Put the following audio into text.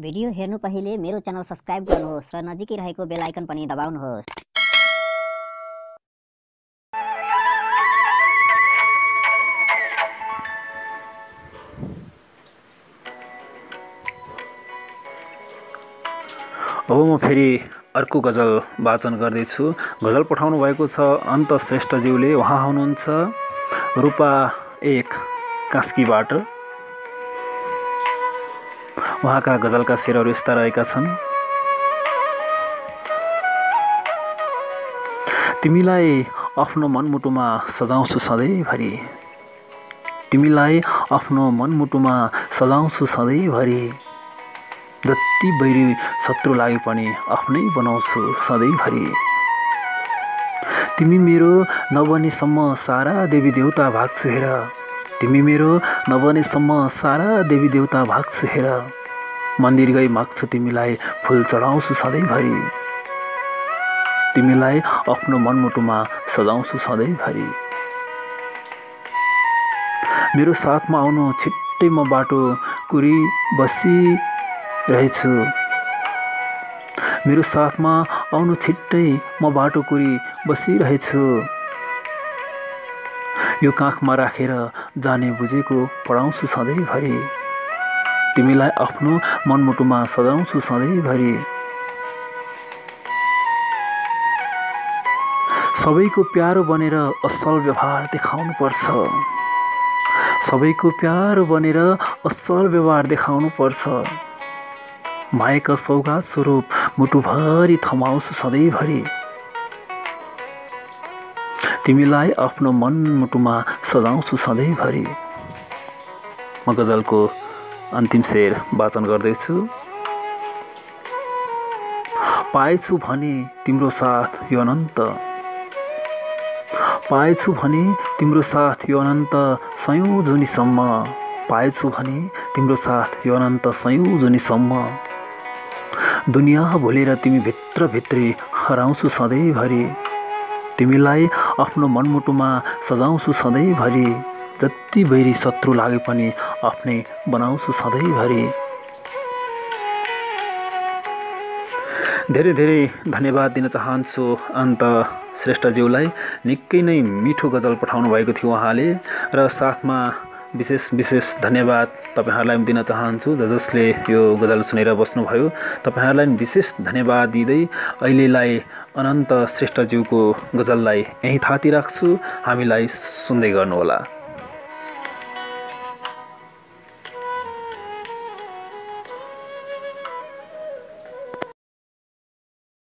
Video हेर्नु पहिले मेरो च्यानल सब्सक्राइब गर्नुहोस् र नजिकै रहेको बेल आइकन पनि दबाउनुहोस्। अब म फेरि अर्को गजल वाचन गर्दैछु। गजल पठाउनु भएको छ अन्त श्रेष्ठज्यूले उहाँ हुनुहुन्छ रूपा एक कास्कीबाट। उहाँका गजलका शेरहरू यस्ता रहेका छन्। तिमीलाई आफ्नो मनमुटुमा सजाउँछु सधैँभरि। तिमीलाई आफ्नो मनमुटुमा सजाउँछु सधैँभरि। जति बैरी शत्रु लागे पनि आफ्नै बनाउँछु सधैँभरि। तिमी मेरो नबनेसम्म सारा देवी देउता भाग्छु हेर। तिमी मेरो नबनेसम्म सारा देवी देउता भाग्छु हेर। मन्दिर गई माग्छु तिमीलाई फुल चढाउँछु सधैँभरि। तिमीलाई आफ्नो मनमुटुमा सजाउँछु सधैँभरि। मेरो साथमा आउनु छिट्टै म बाटो कुरी बसी रहेछु। मेरो साथमा आउनु छिट्टै म बाटो कुरी बसिरहेछु यो काखमा राखेर जाने बुझेको पढाउँछु सधैँभरि। तिमीलाई आफ्नो मनमुटुमा सजाउँछु सधैँभरि। सबैको प्यारो बनेर असल व्यवहार देखाउनु पर्छ सबैको प्यारो बनेर असल व्यवहार देखाउनु पर्छ मायाका सौगात स्वरूप मुटुभरि थमाउँछु सधैँभरि। तिमीलाई आफ्नो मनमुटुमा सजाउँछु सधैँभरि। म गजलको अन्तिम शेर वाचन गर्दैछु। पाएछु भने तिम्रो साथ यो अनन्त। पाएछु भने तिम्रो साथ यो अनन्त सयौँ जुनीसम्म। पाएछु भने तिम्रो साथ यो अनन्त सयौँ जुनीसम्म। दुनियाँ भुलेर तिमी भित्रभित्री हराउँछु सधैँभरि। तिमीलाई आफ्नो मनमुटुमा सजाउँछु सधैँभरि। जति बैरी शत्रु लागे पनि आफ्नै बनाउँछु सधैँभरि। धेरै धेरै धन्यवाद दिन चाहन्छु। अन्त श्रेष्ठज्यूलाई निकै नै मिठो गजल पठाउनु भएको थियो उहाँले। र साथमा विशेष विशेष धन्यवाद तपाईँहरूलाई पनि दिन चाहन्छु। ज जसले यो गजल सुनेर बस्नुभयो तपाईँहरूलाई पनि विशेष धन्यवाद दिँदै अहिलेलाई अनन्त श्रेष्ठज्यूको गजललाई यहीँ थाती राख्छु। हामीलाई सुन्दै गर्नुहोला।